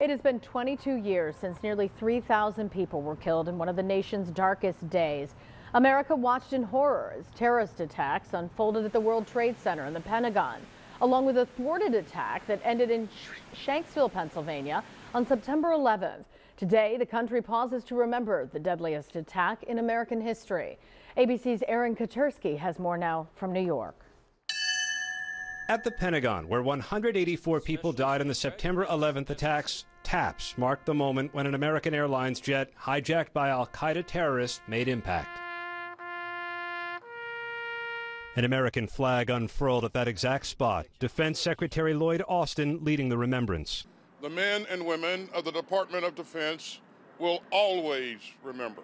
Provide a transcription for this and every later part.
It has been 22 years since nearly 3,000 people were killed in one of the nation's darkest days. America watched in horror as terrorist attacks unfolded at the World Trade Center and the Pentagon, along with a thwarted attack that ended in Shanksville, Pennsylvania on September 11th. Today, the country pauses to remember the deadliest attack in American history. ABC's Aaron Katersky has more now from New York. At the Pentagon, where 184 people died in the September 11th attacks, taps marked the moment when an American Airlines jet hijacked by Al Qaeda terrorists made impact. An American flag unfurled at that exact spot. Defense Secretary Lloyd Austin leading the remembrance. The men and women of the Department of Defense will always remember.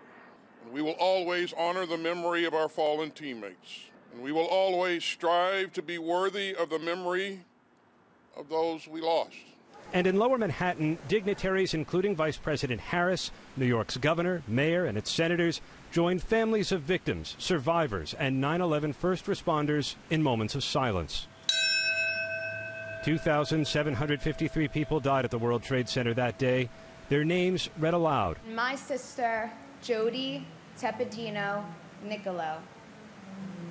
And we will always honor the memory of our fallen teammates and we will always strive to be worthy of the memory of those we lost. And in lower Manhattan, dignitaries, including Vice President Harris, New York's governor, mayor, and its senators, joined families of victims, survivors, and 9 11 first responders in moments of silence. 2,753 people died at the World Trade Center that day. Their names read aloud. My sister, Jody Tepedino Nichilo.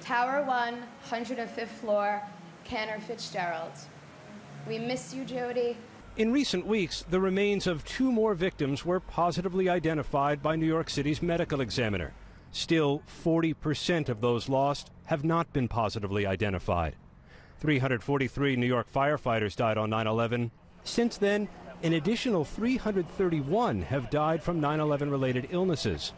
Tower 1, 105th floor, Cantor Fitzgerald. We miss you, Jody. In recent weeks, the remains of two more victims were positively identified by New York City's medical examiner. Still, 40% of those lost have not been positively identified. 343 New York firefighters died on 9 11. Since then, an additional 331 have died from 9 11 related illnesses.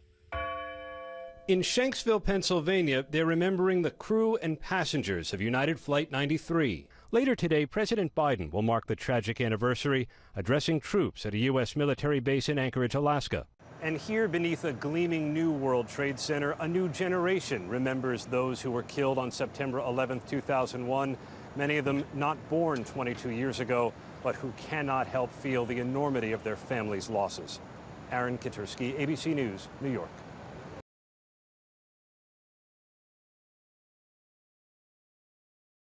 In Shanksville, Pennsylvania, they're remembering the crew and passengers of United Flight 93. Later today, President Biden will mark the tragic anniversary, addressing troops at a U.S. military base in Anchorage, Alaska. And here beneath a gleaming new World Trade Center, a new generation remembers those who were killed on September 11, 2001, many of them not born 22 years ago, but who cannot help feel the enormity of their families' losses. Aaron Katersky, ABC News, New York.